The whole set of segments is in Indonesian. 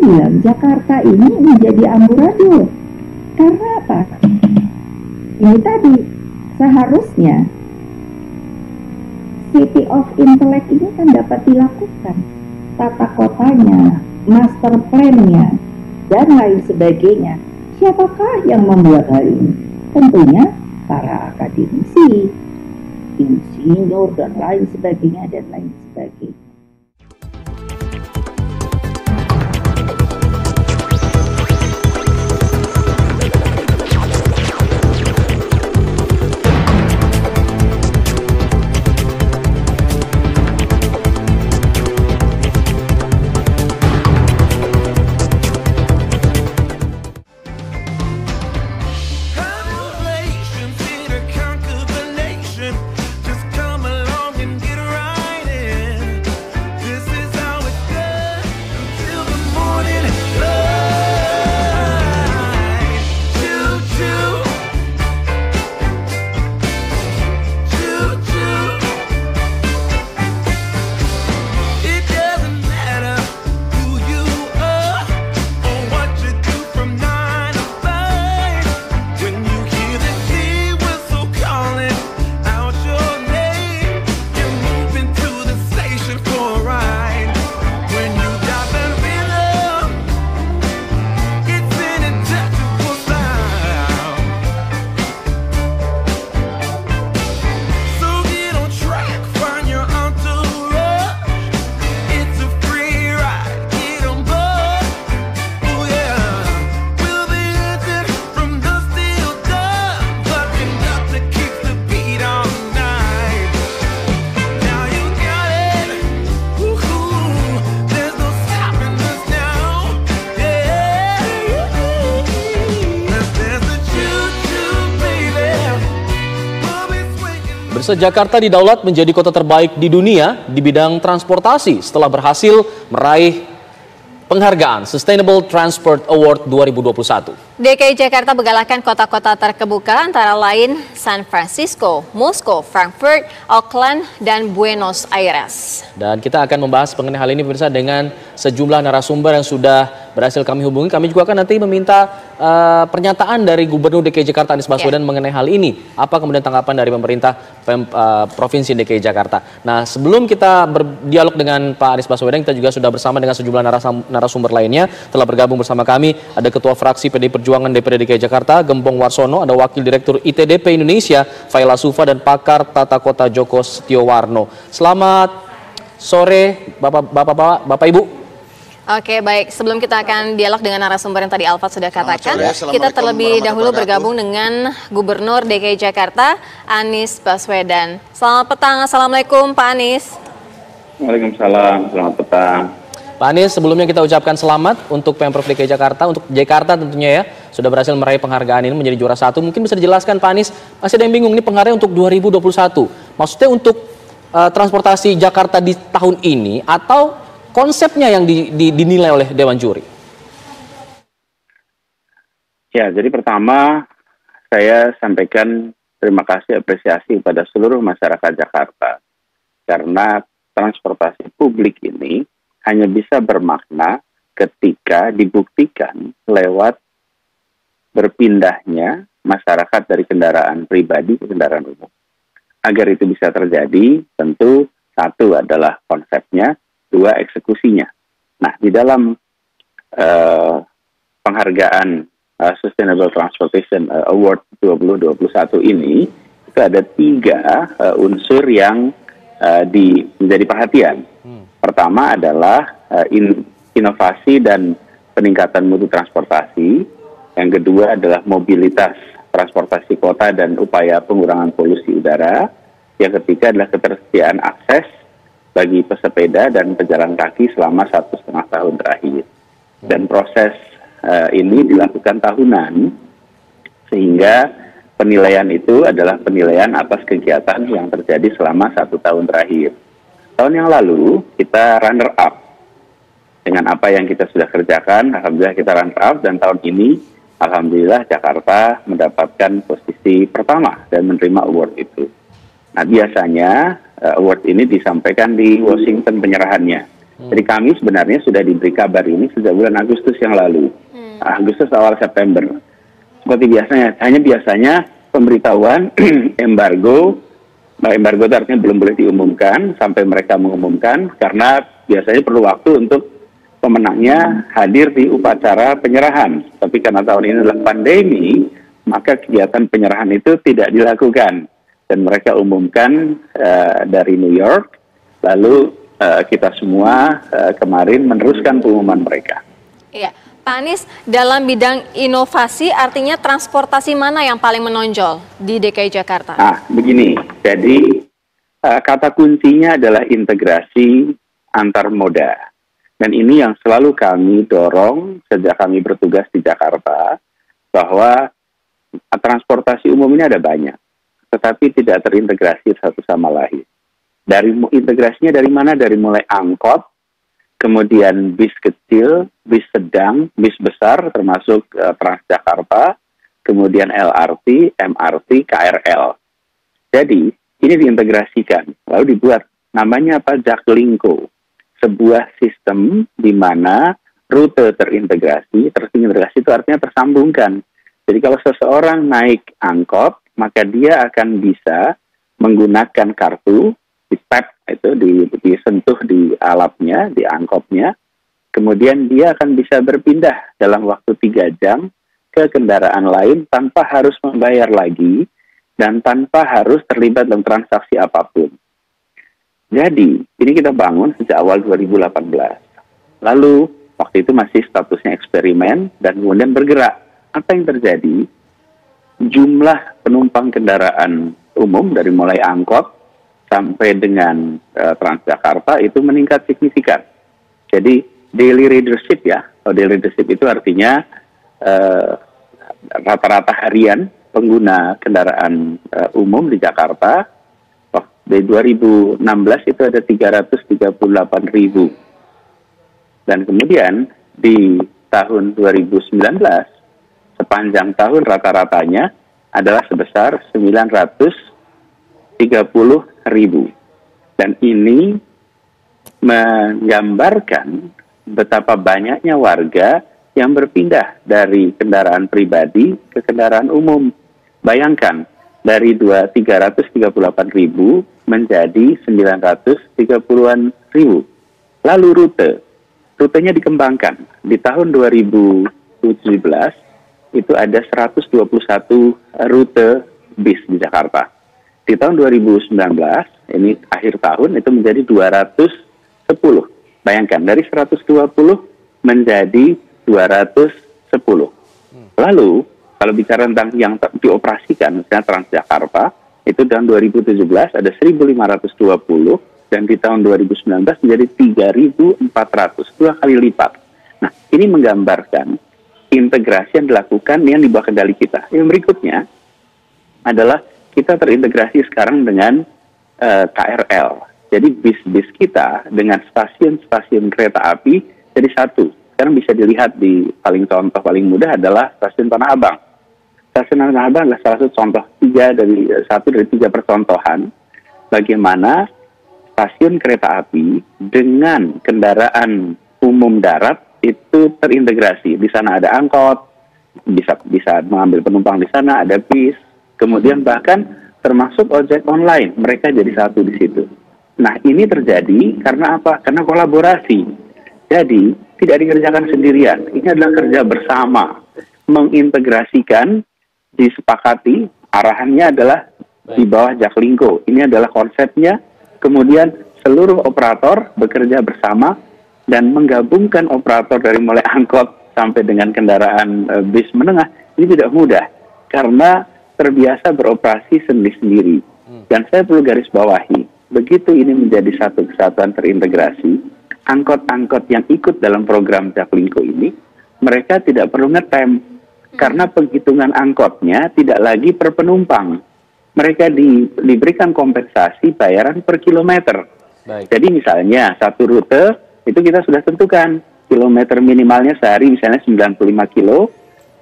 bilang Jakarta ini menjadi amburadul. Karena apa? Ini tadi seharusnya City of Intellect ini kan dapat dilakukan tata kotanya, master plan-nya, dan lain sebagainya. Siapakah yang membuat hal ini? Tentunya para akademisi, insinyur, dan lain sebagainya, dan lain sebagainya. Jakarta didaulat menjadi kota terbaik di dunia di bidang transportasi setelah berhasil meraih penghargaan Sustainable Transport Award 2021. DKI Jakarta menggalakkan kota-kota terkebuka antara lain San Francisco, Moskow, Frankfurt, Auckland, dan Buenos Aires. Dan kita akan membahas mengenai hal ini pemirsa dengan sejumlah narasumber yang sudah berhasil kami hubungi. Kami juga akan nanti meminta uh, pernyataan dari Gubernur DKI Jakarta Anies Baswedan yeah. mengenai hal ini. Apa kemudian tanggapan dari pemerintah Pem, uh, Provinsi DKI Jakarta. Nah sebelum kita berdialog dengan Pak Anies Baswedan, kita juga sudah bersama dengan sejumlah narasumber lainnya. Telah bergabung bersama kami, ada Ketua Fraksi PD Perjuangan DPRD DKI Jakarta, Gembong Warsono, ada Wakil Direktur ITDP Indonesia, Faila Sufa, dan pakar tata kota Joko Setiowarno. Selamat sore Bapak-Bapak, Bapak Ibu. Oke baik, sebelum kita akan dialog dengan narasumber yang tadi Alfat sudah katakan, kita terlebih dahulu bergabung dengan Gubernur DKI Jakarta, Anies Baswedan. Selamat petang, Assalamualaikum Pak Anies. Waalaikumsalam, selamat petang. Pak Anies, sebelumnya kita ucapkan selamat untuk Pemprov DKI Jakarta, untuk Jakarta tentunya ya, sudah berhasil meraih penghargaan ini menjadi juara satu. Mungkin bisa dijelaskan Pak Anies, masih ada yang bingung, ini penghargaan untuk 2021. Maksudnya untuk uh, transportasi Jakarta di tahun ini atau konsepnya yang di, di, dinilai oleh Dewan Juri? Ya, jadi pertama saya sampaikan terima kasih apresiasi pada seluruh masyarakat Jakarta karena transportasi publik ini hanya bisa bermakna ketika dibuktikan lewat berpindahnya masyarakat dari kendaraan pribadi ke kendaraan umum. Agar itu bisa terjadi, tentu satu adalah konsepnya, dua eksekusinya. Nah, di dalam uh, penghargaan uh, Sustainable Transportation eh, Award 2021 ini, itu ada tiga uh, unsur yang uh, di, menjadi perhatian. Hmm. Pertama adalah uh, in, inovasi dan peningkatan mutu transportasi. Yang kedua adalah mobilitas transportasi kota dan upaya pengurangan polusi udara. Yang ketiga adalah ketersediaan akses bagi pesepeda dan pejalan kaki selama satu setengah tahun terakhir. Dan proses uh, ini dilakukan tahunan sehingga penilaian itu adalah penilaian atas kegiatan yang terjadi selama satu tahun terakhir. Tahun yang lalu kita runner up dengan apa yang kita sudah kerjakan. Alhamdulillah kita runner up dan tahun ini Alhamdulillah Jakarta mendapatkan posisi pertama dan menerima award itu. Nah biasanya award ini disampaikan di Washington penyerahannya. Hmm. Jadi kami sebenarnya sudah diberi kabar ini sejak bulan Agustus yang lalu, hmm. Agustus awal September. Seperti biasanya, hanya biasanya pemberitahuan embargo, nah embargo itu artinya belum boleh diumumkan sampai mereka mengumumkan karena biasanya perlu waktu untuk pemenangnya hadir di upacara penyerahan. Tapi karena tahun ini adalah pandemi, maka kegiatan penyerahan itu tidak dilakukan dan mereka umumkan uh, dari New York. Lalu uh, kita semua uh, kemarin meneruskan pengumuman mereka. Iya. Pak Anies, dalam bidang inovasi artinya transportasi mana yang paling menonjol di DKI Jakarta? Ah, begini. Jadi uh, kata kuncinya adalah integrasi antar moda. Dan ini yang selalu kami dorong sejak kami bertugas di Jakarta bahwa transportasi umum ini ada banyak, tetapi tidak terintegrasi satu sama lain. Dari integrasinya dari mana? Dari mulai angkot, kemudian bis kecil, bis sedang, bis besar, termasuk uh, Transjakarta, kemudian LRT, MRT, KRL. Jadi ini diintegrasikan, lalu dibuat namanya apa? Jaklingko, sebuah sistem di mana rute terintegrasi, terintegrasi itu artinya tersambungkan jadi kalau seseorang naik angkot, maka dia akan bisa menggunakan kartu di tap itu di, disentuh di alatnya, di angkotnya, kemudian dia akan bisa berpindah dalam waktu tiga jam ke kendaraan lain tanpa harus membayar lagi dan tanpa harus terlibat dalam transaksi apa pun. Jadi, ini kita bangun sejak awal 2018. Lalu, waktu itu masih statusnya eksperimen dan kemudian bergerak apa yang terjadi? Jumlah penumpang kendaraan umum dari mulai angkot sampai dengan uh, Transjakarta itu meningkat signifikan. Jadi daily readership ya, oh, daily readership itu artinya eh, rata-rata harian pengguna kendaraan uh, umum di Jakarta oh, di 2016 itu ada 338 ribu dan kemudian di tahun 2019 sepanjang tahun rata-ratanya adalah sebesar 930 ribu. Dan ini menggambarkan betapa banyaknya warga yang berpindah dari kendaraan pribadi ke kendaraan umum. Bayangkan, dari 2, 338 ribu menjadi 930-an ribu. Lalu rute, rutenya dikembangkan. Di tahun 2017, itu ada 121 rute bis di Jakarta. Di tahun 2019, ini akhir tahun itu menjadi 210. Bayangkan dari 120 menjadi 210. Lalu kalau bicara tentang yang dioperasikan, misalnya Transjakarta, itu tahun 2017 ada 1.520 dan di tahun 2019 menjadi 3.400, dua kali lipat. Nah, ini menggambarkan integrasi yang dilakukan yang di bawah kendali kita. Yang berikutnya adalah kita terintegrasi sekarang dengan uh, eh, KRL. Jadi bis-bis kita dengan stasiun-stasiun kereta api jadi satu. Sekarang bisa dilihat di paling contoh paling mudah adalah stasiun Tanah Abang. Stasiun Tanah Abang adalah salah satu contoh tiga dari satu dari tiga percontohan bagaimana stasiun kereta api dengan kendaraan umum darat itu terintegrasi. Di sana ada angkot, bisa bisa mengambil penumpang di sana, ada bis, kemudian bahkan termasuk ojek online, mereka jadi satu di situ. Nah ini terjadi karena apa? Karena kolaborasi. Jadi tidak dikerjakan sendirian, ini adalah kerja bersama, mengintegrasikan, disepakati, arahannya adalah di bawah Jaklingko. Ini adalah konsepnya, kemudian seluruh operator bekerja bersama dan menggabungkan operator dari mulai angkot sampai dengan kendaraan e, bis menengah ini tidak mudah karena terbiasa beroperasi sendiri-sendiri. Hmm. Dan saya perlu garis bawahi, begitu ini menjadi satu kesatuan terintegrasi, angkot-angkot yang ikut dalam program Jaklingko ini, mereka tidak perlu ngetem hmm. karena penghitungan angkotnya tidak lagi per penumpang. Mereka di, diberikan kompensasi bayaran per kilometer. Baik. Jadi misalnya satu rute itu kita sudah tentukan kilometer minimalnya sehari misalnya 95 kilo,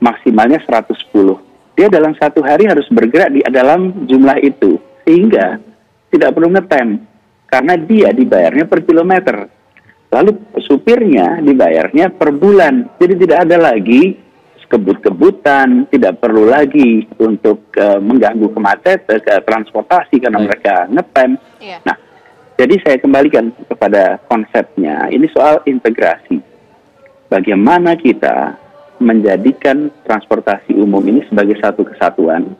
maksimalnya 110. Dia dalam satu hari harus bergerak di dalam jumlah itu sehingga tidak perlu ngetem karena dia dibayarnya per kilometer. Lalu supirnya dibayarnya per bulan. Jadi tidak ada lagi kebut-kebutan, tidak perlu lagi untuk uh, mengganggu kemacetan ke transportasi karena mereka ngetem. Yeah. Nah, jadi saya kembalikan kepada konsepnya. Ini soal integrasi. Bagaimana kita menjadikan transportasi umum ini sebagai satu kesatuan.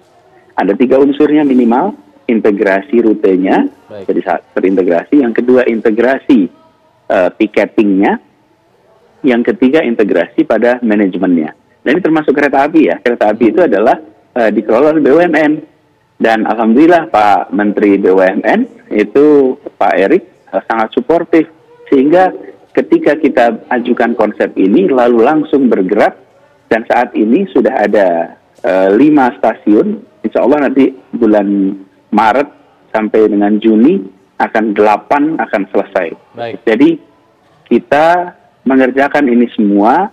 Ada tiga unsurnya minimal, integrasi rutenya, Baik. jadi terintegrasi. Yang kedua integrasi uh, tiketingnya. Yang ketiga integrasi pada manajemennya. Dan ini termasuk kereta api ya. Kereta api itu adalah uh, dikelola oleh BUMN. Dan alhamdulillah Pak Menteri BUMN itu Pak Erik uh, sangat suportif sehingga ketika kita ajukan konsep ini lalu langsung bergerak dan saat ini sudah ada uh, lima stasiun. Insya Allah nanti bulan Maret sampai dengan Juni akan delapan akan selesai. Baik. Jadi kita mengerjakan ini semua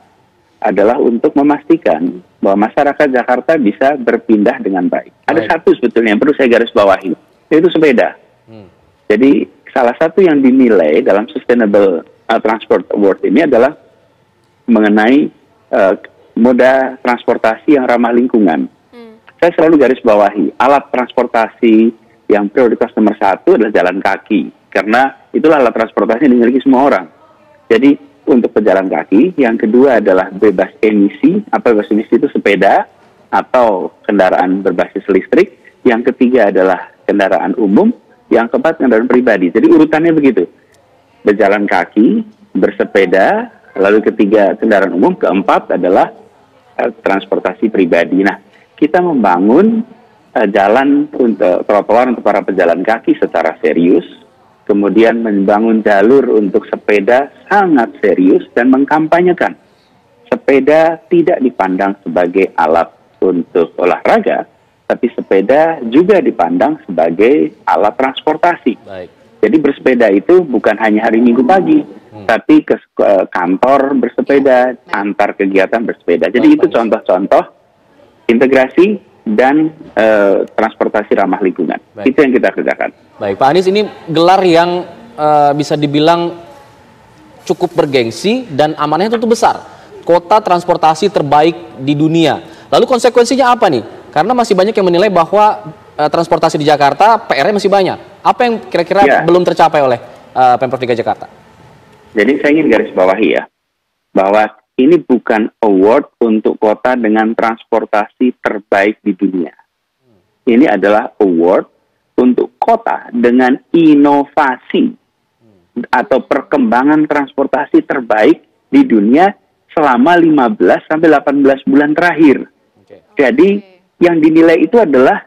adalah untuk memastikan bahwa masyarakat Jakarta bisa berpindah dengan baik. baik. Ada satu sebetulnya yang perlu saya garis bawahi, yaitu sepeda. Hmm. Jadi salah satu yang dinilai dalam Sustainable uh, Transport Award ini adalah mengenai uh, moda transportasi yang ramah lingkungan. Hmm. Saya selalu garis bawahi, alat transportasi yang prioritas nomor satu adalah jalan kaki. Karena itulah alat transportasi yang dimiliki semua orang. Jadi untuk pejalan kaki, yang kedua adalah bebas emisi. Apa bebas emisi itu sepeda atau kendaraan berbasis listrik. Yang ketiga adalah kendaraan umum. Yang keempat kendaraan pribadi. Jadi urutannya begitu. Berjalan kaki, bersepeda, lalu ketiga kendaraan umum, keempat adalah uh, transportasi pribadi. Nah, kita membangun uh, jalan untuk trotoar untuk para pejalan kaki secara serius kemudian membangun jalur untuk sepeda sangat serius dan mengkampanyekan. Sepeda tidak dipandang sebagai alat untuk olahraga, tapi sepeda juga dipandang sebagai alat transportasi. Baik. Jadi bersepeda itu bukan hanya hari Minggu pagi, hmm. tapi ke, kantor bersepeda, Baik. antar kegiatan bersepeda. Jadi Baik, itu contoh-contoh integrasi dan uh, transportasi ramah lingkungan. Baik. Itu yang kita kerjakan. Baik, Pak Anies ini gelar yang uh, bisa dibilang cukup bergengsi dan amanahnya tentu besar. Kota transportasi terbaik di dunia. Lalu konsekuensinya apa nih? Karena masih banyak yang menilai bahwa uh, transportasi di Jakarta PR-nya masih banyak. Apa yang kira-kira ya. belum tercapai oleh uh, Pemprov DKI Jakarta? Jadi saya ingin garis bawahi ya bahwa ini bukan award untuk kota dengan transportasi terbaik di dunia. Ini adalah award untuk kota dengan inovasi atau perkembangan transportasi terbaik di dunia selama 15 sampai 18 bulan terakhir. Jadi yang dinilai itu adalah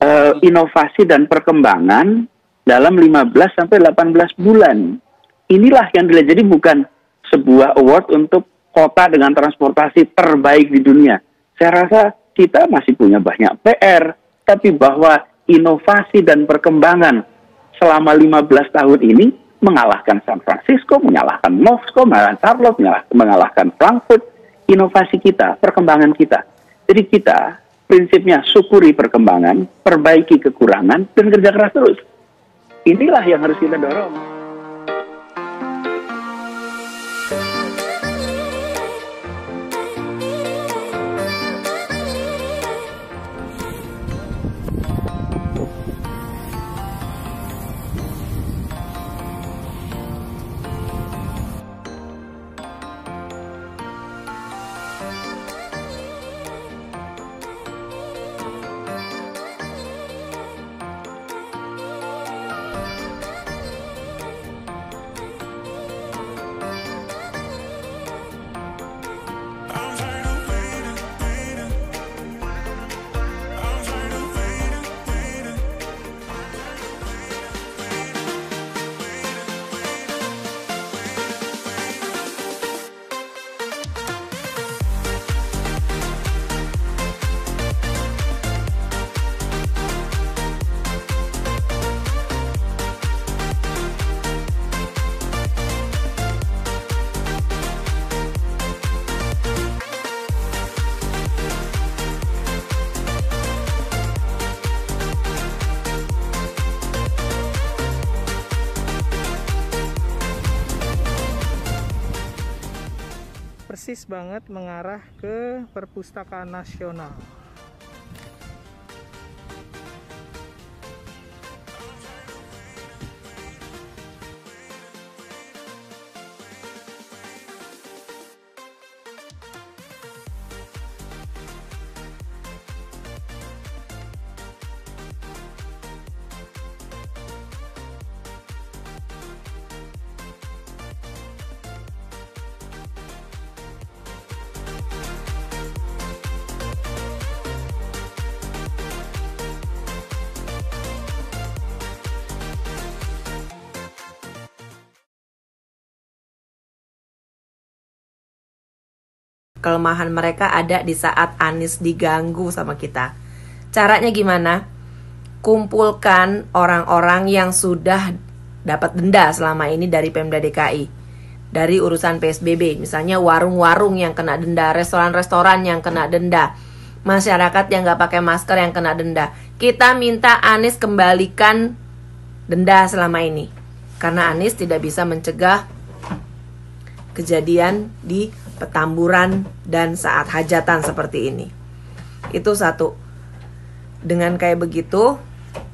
uh, inovasi dan perkembangan dalam 15 sampai 18 bulan. Inilah yang dilihat. Jadi bukan sebuah award untuk kota dengan transportasi terbaik di dunia. Saya rasa kita masih punya banyak PR, tapi bahwa inovasi dan perkembangan selama 15 tahun ini mengalahkan San Francisco, mengalahkan Moskow, mengalahkan Charlotte, mengalahkan Frankfurt, inovasi kita, perkembangan kita. Jadi kita prinsipnya syukuri perkembangan, perbaiki kekurangan, dan kerja keras terus. Inilah yang harus kita dorong. Persis banget mengarah ke perpustakaan nasional. Kelemahan mereka ada di saat Anis diganggu sama kita. Caranya gimana? Kumpulkan orang-orang yang sudah dapat denda selama ini dari Pemda DKI. Dari urusan PSBB, misalnya warung-warung yang kena denda, restoran-restoran yang kena denda, masyarakat yang nggak pakai masker yang kena denda. Kita minta Anis kembalikan denda selama ini. Karena Anis tidak bisa mencegah kejadian di petamburan dan saat hajatan seperti ini. Itu satu. Dengan kayak begitu,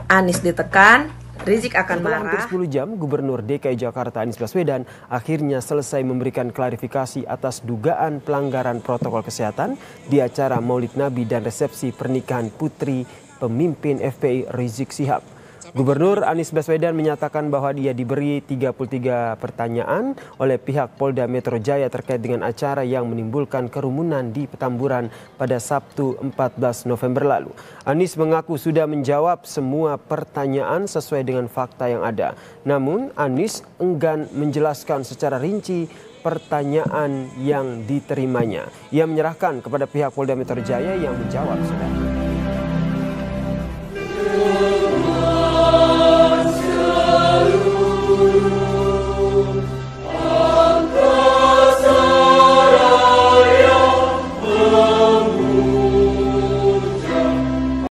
Anies ditekan, Rizik akan Setelah marah. hampir 10 jam, Gubernur DKI Jakarta Anies Baswedan akhirnya selesai memberikan klarifikasi atas dugaan pelanggaran protokol kesehatan di acara Maulid Nabi dan resepsi pernikahan putri pemimpin FPI Rizik Sihab. Gubernur Anies Baswedan menyatakan bahwa dia diberi 33 pertanyaan oleh pihak Polda Metro Jaya terkait dengan acara yang menimbulkan kerumunan di Petamburan pada Sabtu 14 November lalu. Anies mengaku sudah menjawab semua pertanyaan sesuai dengan fakta yang ada. Namun Anies enggan menjelaskan secara rinci pertanyaan yang diterimanya. Ia menyerahkan kepada pihak Polda Metro Jaya yang menjawab. Saudara.